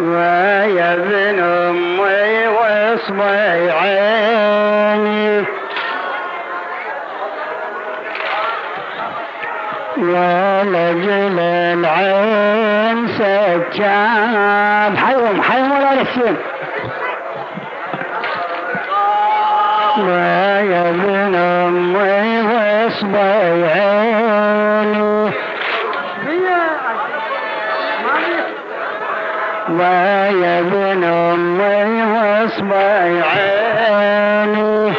ويا ابن امي واصبعي عيني يا لجل العين سكاب حيهم حيهم ولا نسيم ويا ابن أمي واصبعي عيني ويا ابن امي واصبعي عيني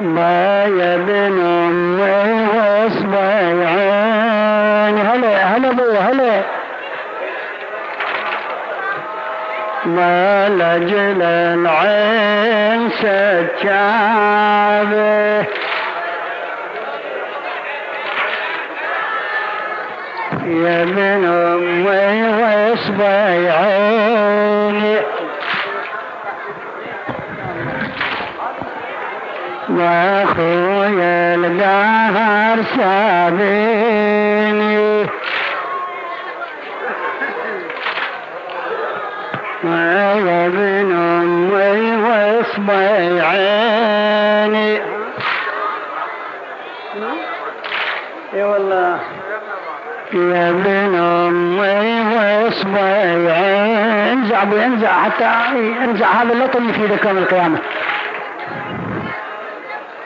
ما يا ابن امي واصبعي عيني هلا هلا ابويا هلا ما لجل العين سجابه يا ابن امي واصبعي عيني وأخويا القهر سابيني يا يا ابن امي واصبعي انزع انزع حتى انزع هذا اللطم يفيدك يوم القيامة.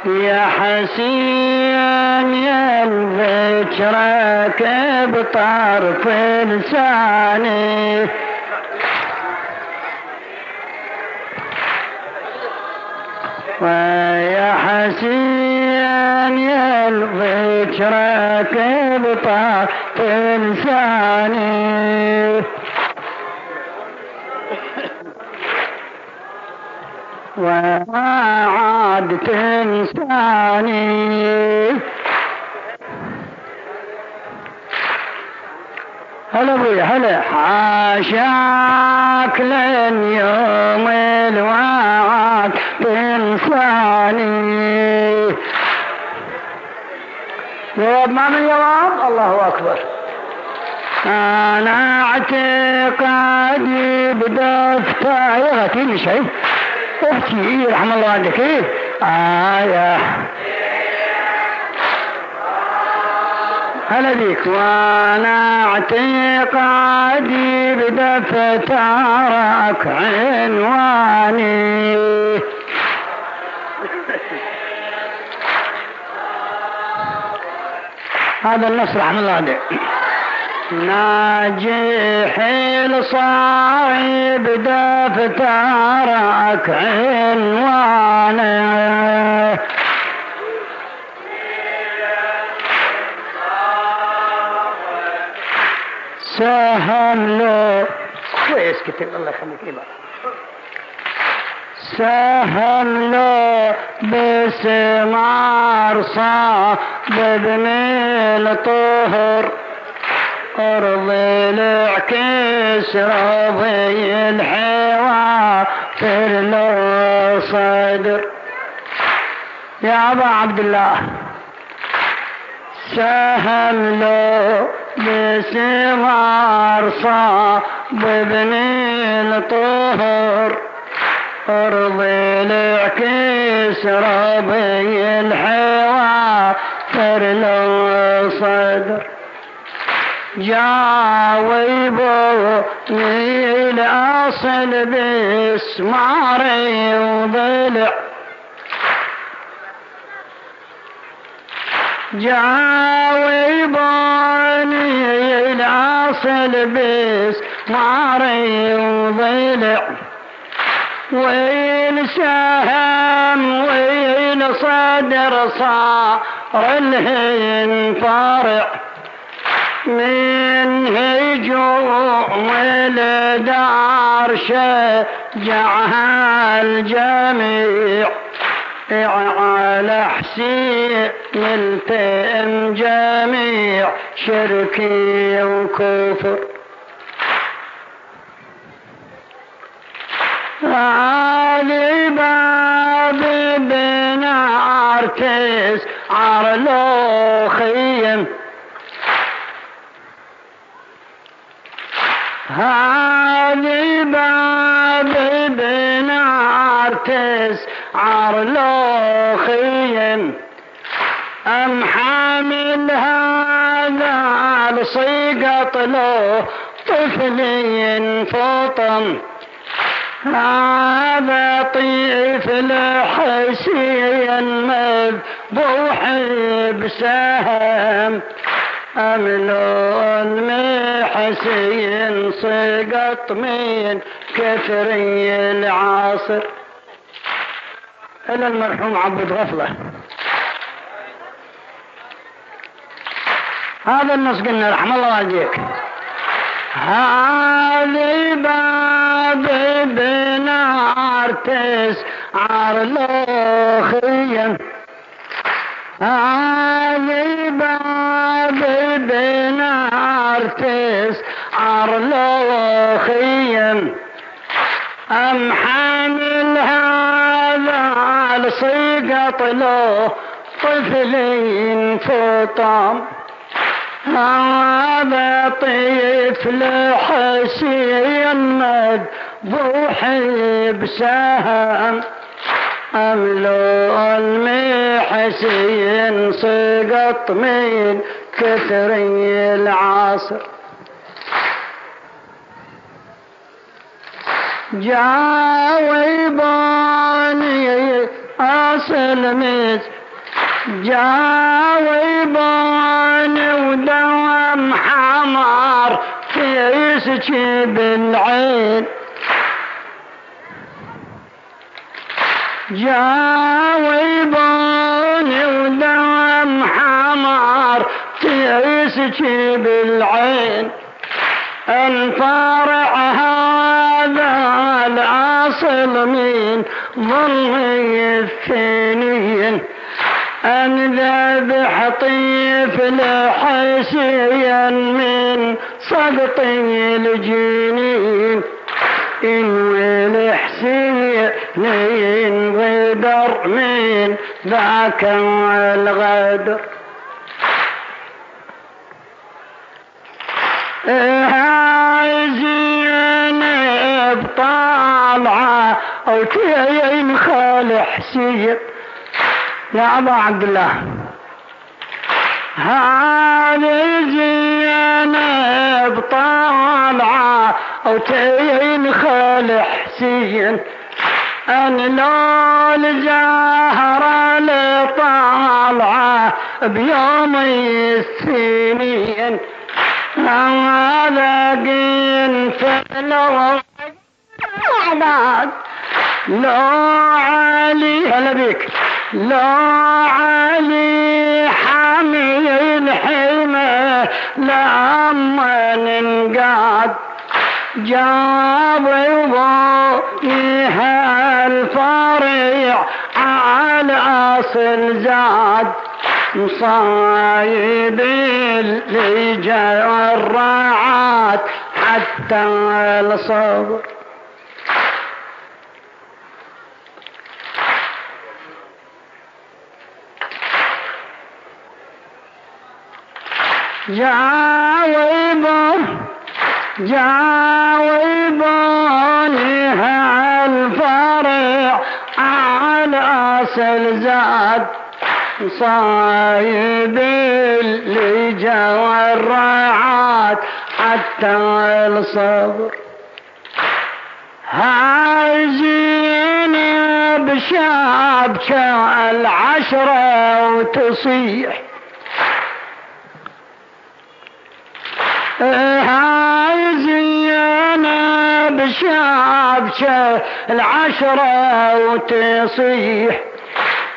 يا حسين يا الذكرك بطرف لساني؟ ويا حسين يا الذكرك بطرف لساني. وعاد تنساني. هلا أبويا هلا. حاشاك لن يوم الوعد تنساني. جواب ما من جواب؟ الله أكبر. أنا اعتقادي بدفتر يغتي شيء احكي رحم الله عندك إيه؟ آية هلا بيك. وأنا اعتقادي بدفترك عنواني. هذا النص رحم الله عليه ناجح الصعيب دفترك عنوانه سهم له. كويس كتير الله يخليك إيه سهم له بسمار صاب ابن الطهر. أرض العكس رضي الحوافر له صدر يا أبا عبد الله سهم له بسمار صاب ابن الطهر. أرض العكس رضي الحوافر له جاوبوا الأصل بسماري وضلع. جاوبوني الأصل بسماري وضلع. وين سهم وين صدر صار الهن فرع من هجوم الدار شجعها الجميع. على حسين التئم جميع شركي وكفر علي باب بن عركس عرلو هذه باب ابن عرتس عرلوخي أم حامل هذا الصيقة له طفلي فطم هذا طيف لحسين مذبوح بسهم. أملون محسين سقط من كثري العاصر. إلى المرحوم عبد غفلة. هذا النص قلنا رحم الله والديك هذه باب بنار تسعر لوخيا. هذه باب بنار تسعر لوخيا أم حامل هذا لصيقط له طفلين فطام هذا طفل حسين مذبوح بسهم أملو المحسين سقط من كثر العصر. جاوباني أصل مز جاوباني ودوام حمار في بالعين جاوباني ودوام حمار في بالعين الفارع هذا الأصل من ظلمي الثانيين أن ذبح طيف حسيا من سقط الجنين. إن والحسين غدر من ذاك الغدر. زينب طالعة أو تين خال حسين يا أبا عبد الله هذه زينب طالعة أو تين خال حسين أن لو الزهرة لطالعة بيوم السنين. قين فلو لو علي هلا بك. لو علي حامي الحمى لما ننقاد جاب يضيها الفريع على أصل زاد. مصايب اللي جرعات حتى الصبر. جاوب جاوبونها الفرع على اصل زاد صايب اللي جوا الرعات حتى الصبر. هاجين بشابكة العشرة وتصيح. هاي زينة بشابكة العشرة وتصيح.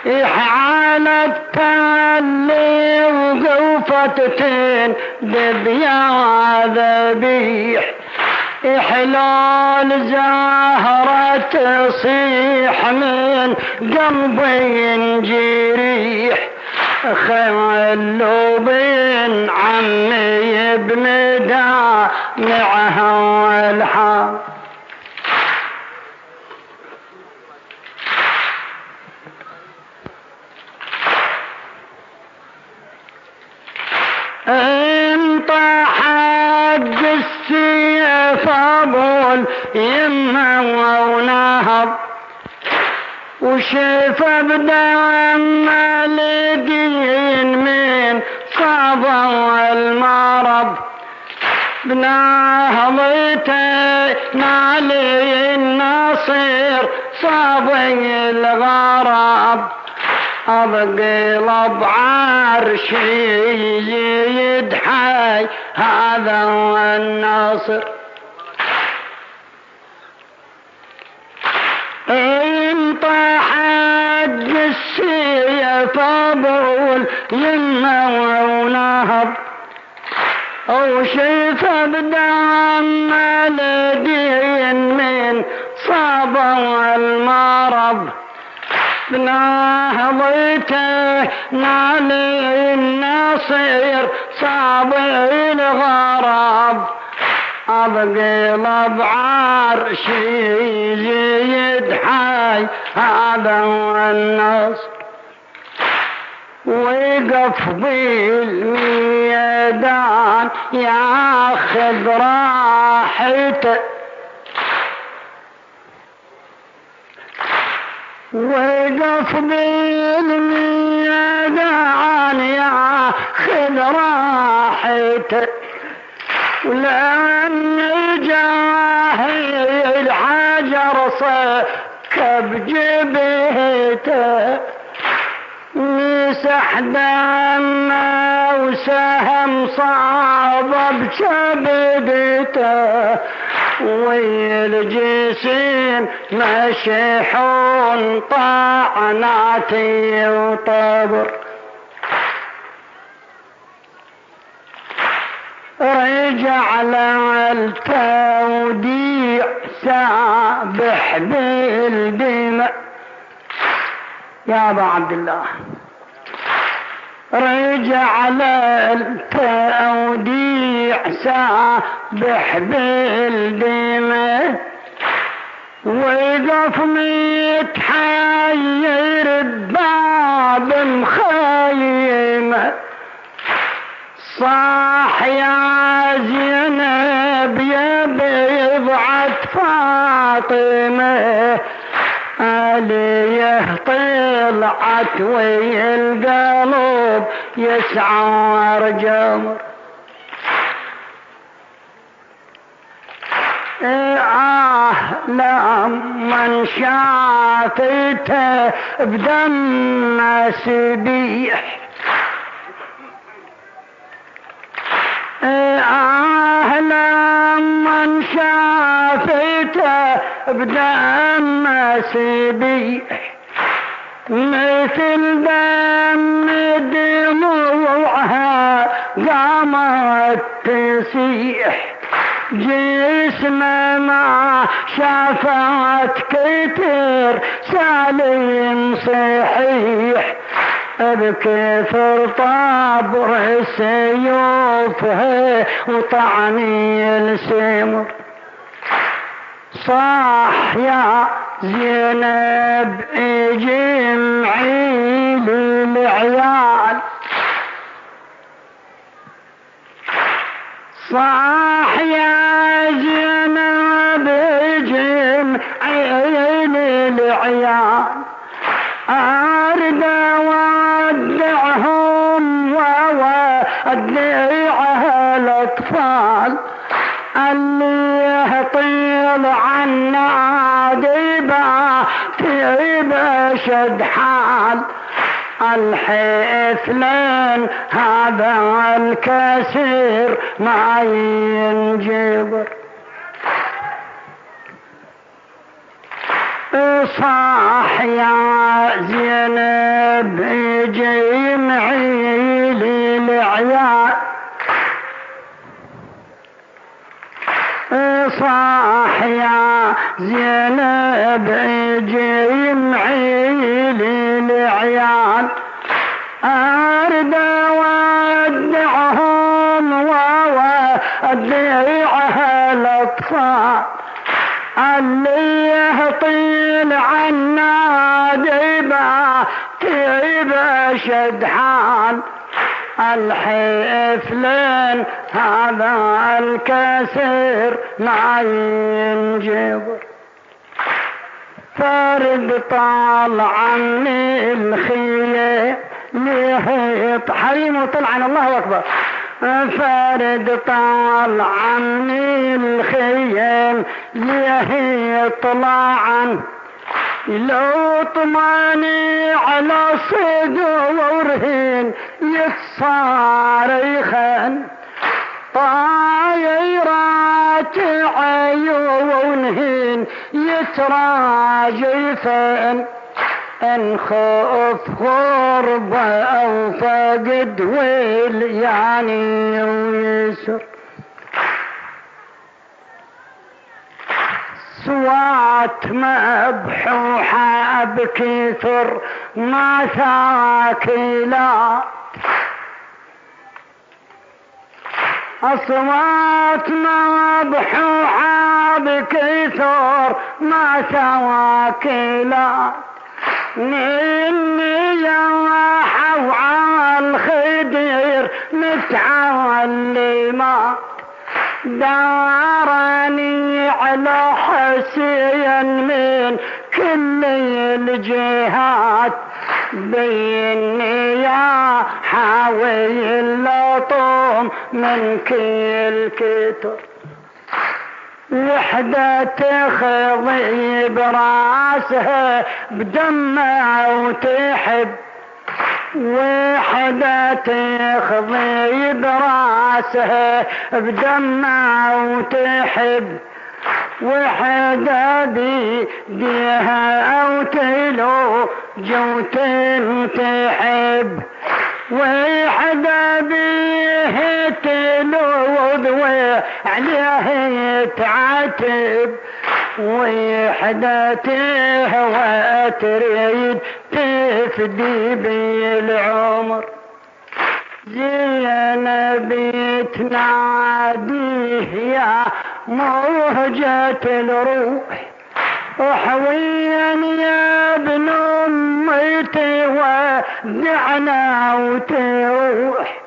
حالت اللي وقوفتين ببيا ذبيح إحلال زهرة تصيح من قلبي جريح. خلوا بين عمي بمدامعها والحال انت حق السيف ابو يمه ونهض وشيف بدم الدين من صبا المرض بنهضته مالي النصير صابي الغرب أبقلب عرشي يدحي هذا النصر. انطح السيف ابول يمه ونهض وشيف بدم الدين من صبا المرض بنهضته نالي النصير صاب الغرب أبقلب عرشي يزيد حي هذا النصر وقف بالميدان ياخذ راحته وقف بالميدان ياخذ راحته ولأن جاهي الحجر صكب جبهته مسح دمه وسهم صعب بكبدته والجسيم مشحون طعناتي وطبر رجع التوديع سابح بالدماء يا أبا عبد الله. رجع التوديع سابح بالدماء وقف متحير بباب مخيمه صاح يا زينب يا بضعة فاطمة عليه طلعت ويا القلب يسعر جمر آه لما شافته بدم سبيح أهلا من شافته بدم سبيح مثل دم دموعها قامت تسيح. جسمه ما شافت كتير سالم صحيح. بكثر طابر السيوف وطعني السمر. صاح يا زينب إجمعي لي العيال صاح يا زينب اجمعي لي العيال أرد اودعهم واودعها الأطفال. اللي يطيل عنا ديبا في بشد حال. الحيث لين هذا الكثير ما ينجبر صاح يا زينب جمعي لي العيال صاح يا زينب جمعي لي العيال تيبا شدحان الحيف لين هذا الكسر ما ينجبر فارد طال عني الخيل ليه حريم وطلع الله أكبر. فارد طال عني الخيل ليه طلع لو طماني على صدورهن يتصارخن طايرات عيونهن يتراجفن إن خوف غربة أو فقد ويل يعني ويسر صوات مبحوحة بكثر ما ثاكلات أصوات مبحوحة بكثر ما ثواكلات نني يا حوى الخدير متعلمات دارني على حسين من كل الجهات. بيني يا حاوي اللطم من كل كتر. وحدة تخضي براسها بدمع وتحب. وحدة تخضي براسها بدمع وتحب. وحدة بيديها أو تلو جوت تحب وحدة بيه تلو عليه تعتب وحدة تهوى تريد تفدي بالعمر. زينب تناديه يا موهجة الروح. وحوين يا ابن امي تودعنا وتروح.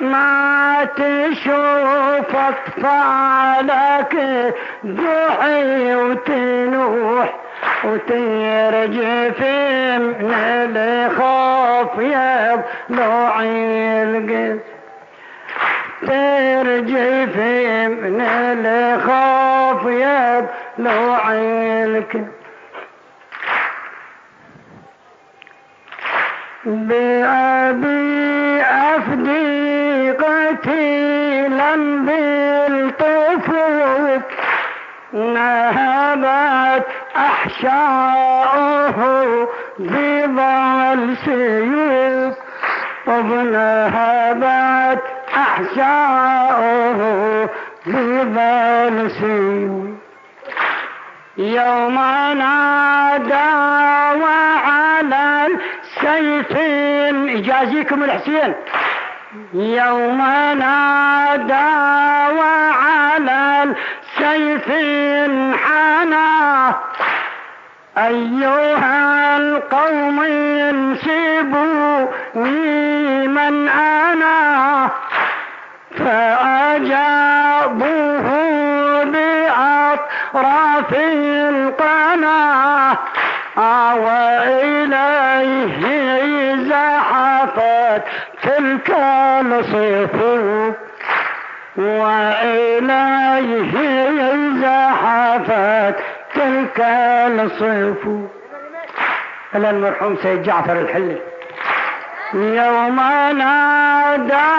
ما تشوف اطفالك دعي وتنوح. وترجف من الخوف يا ضلوعي القس ترجف من الخوف ضلوعي القس بأبي أفدي قتيلا بالطفوف نهبت أحشاؤه بضال سيوف وبنهبت أحشاؤه بضال سيوف يوم نادى وعلى السيف يجازيكم الحسين يوم نادى وعلى السيف انحنى أيها القوم انسبوني من أنا فأجابوه بأطراف القناة وإليه زحفت تلك الصفوف وإليه زحفت تلك الصفوف إلى المرحوم سيد جعفر الحلي. يوم نادى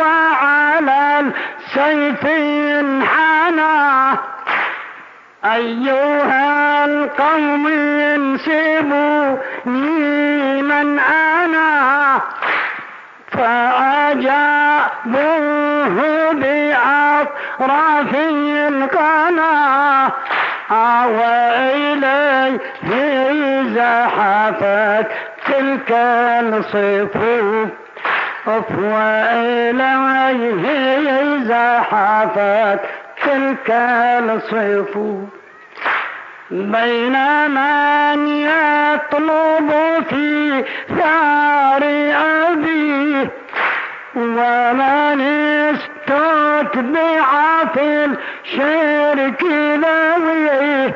وعلى السيف انحنى. أيها القوم انسبوني من أنا. فأجابوه بأطراف القناة وإليه زحفت تلك الصفوف وإليه زحفت تلك الصفوف بين من يطلب في ثار أبيه ومن استتبع في الشرك لويه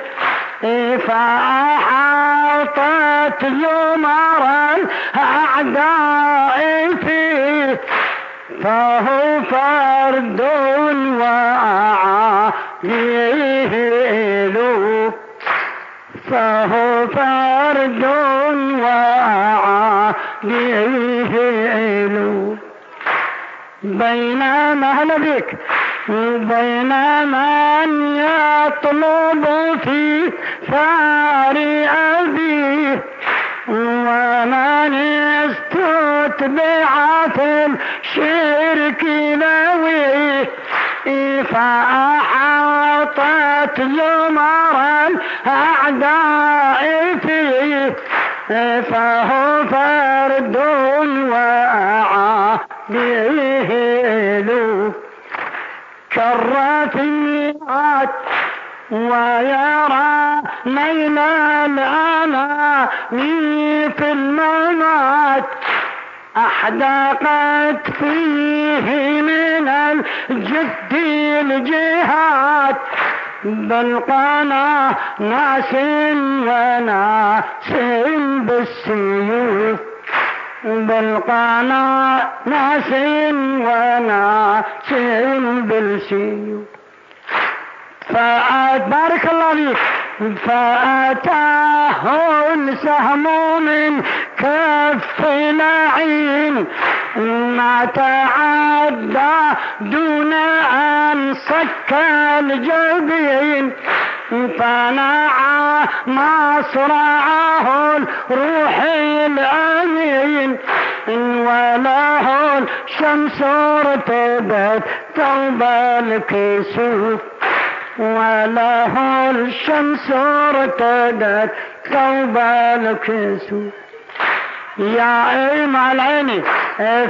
الأعداء فيه فهو فرد وعاهل فهو فرد وعاهل بينما نبيك بين من يطلب في ثار أبيه في الشرك نويه فأحاطت زمر الأعداء فيه فهو فرد وعادل كالرفيعات ويرى نيل الأنا في الممات أحدقت فيه من الجد الجهاد بل قنا ناس وناس بالسيوف. بل قنا ناس وناس بالسيوف. فبارك الله فيك. فأتاه السهم من كف لعين ما تعدى دون أن صك الجبين. فنعى مصرعه الروح الأمين. وله الشمس ارتبت ثوب الكسوف وله الشمس ارتدت ثوب الكسوف يا إيم العين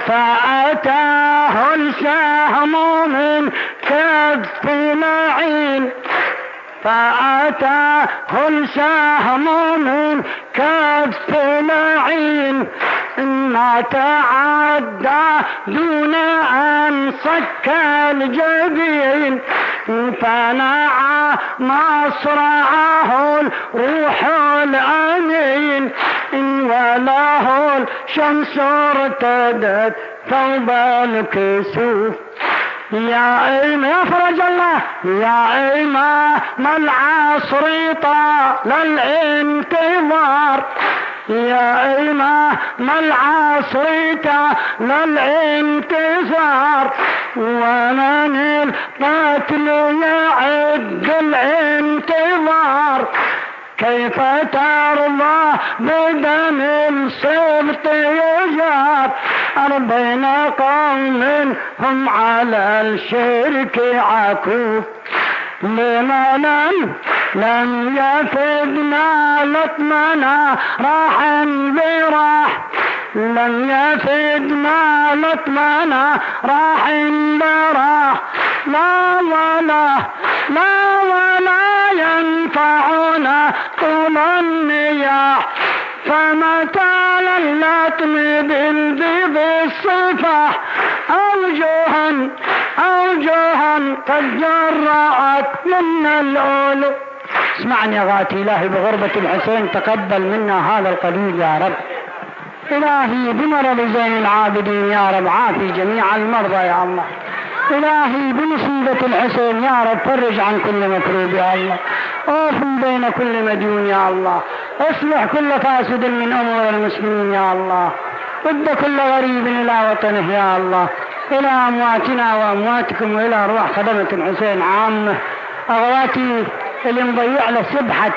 فأتاه السهم من كف لعين فأتاه السهم من كف لعين ما تعدى دون أن صك الجبين. فنعى مصرعه الروح الأمين. وله الشمس ارتدت ثوب الكسوف يا إيم يا فرج الله يا إمام العصر طال الانتظار. يا إمام العصر طال الانتظار. ومن القتل يعد الانتظار. كيف ترضى بدم الصبط يجار أربعين قوم هم على الشرك عكوف لما لم لم يفدنا لطمنا راح براح. لم يفد ما لطمنا راح براح لا ولا لا ولا ينفعنا طول النياح فمتى للطم بالبيض الصفح أوجها أوجها قد جرأت منا الأولو اسمعني يا غاتي إلهي بغربة الحسين تقبل منا هذا القليل يا رب. إلهي بمرض زين العابدين يا رب عافي جميع المرضى يا الله. إلهي بمصيبة الحسين يا رب فرج عن كل مكروب يا الله. اوفن بين كل مديون يا الله. أصلح كل فاسد من أمور المسلمين يا الله. رد كل غريب إلى وطنه يا الله. إلى أمواتنا وأمواتكم وإلى أرواح خدمة الحسين عامة. أغواتي اللي مضيع له سبحة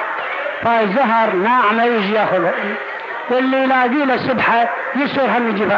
فاي زهر ناعمة يجي ياخذها واللي يلاقي له سبحة يسر هم يجيبها